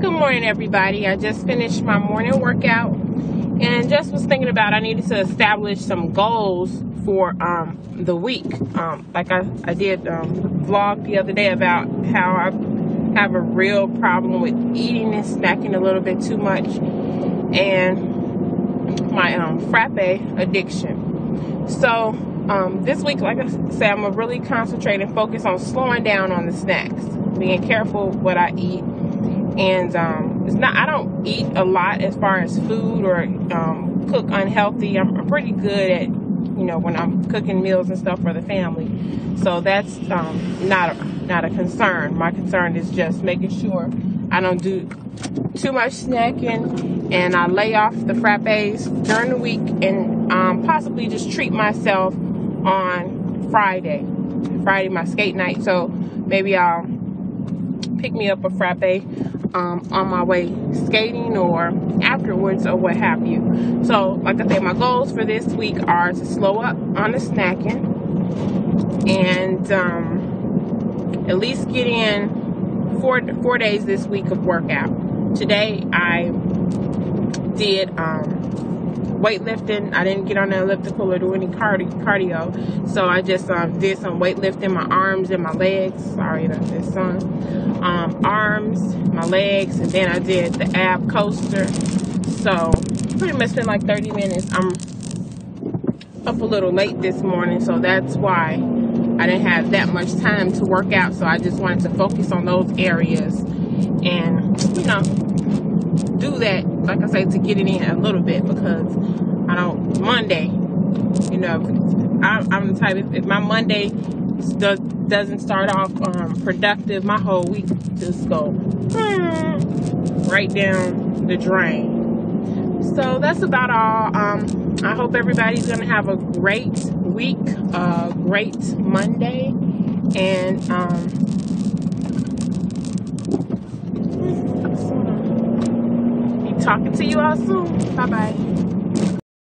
Good morning, everybody. I just finished my morning workout and just was thinking about I needed to establish some goals for um, the week. Um, like I, I did um, vlog the other day about how I have a real problem with eating and snacking a little bit too much and my um, frappe addiction. So um, this week, like I said, I'm gonna really concentrate and focus on slowing down on the snacks, being careful what I eat, and um, it's not. I don't eat a lot as far as food or um, cook unhealthy. I'm, I'm, pretty good at, you know, when I'm cooking meals and stuff for the family. So that's um, not a, not a concern. My concern is just making sure I don't do too much snacking and I lay off the frappes during the week and um, possibly just treat myself on Friday. Friday, my skate night. So maybe I'll pick me up a frappe um, on my way skating or afterwards or what have you. So, like I said, my goals for this week are to slow up on the snacking and um, at least get in four four days this week of workout. Today I did um, weightlifting. I didn't get on the elliptical or do any cardio. So I just um, did some weightlifting, my arms and my legs. Sorry, the sun. Um, arms, my legs, and then I did the ab coaster. So pretty much been like 30 minutes. I'm up a little late this morning, so that's why I didn't have that much time to work out. So I just wanted to focus on those areas and, you know, do that, like I say, to get it in a little bit because I don't, Monday, you know, I, I'm the type, if, if my Monday does, doesn't start off um, productive, my whole week just go hmm, right down the drain. So that's about all. Um, I hope everybody's going to have a great week, a great Monday, and um, talking to you all soon. Bye bye.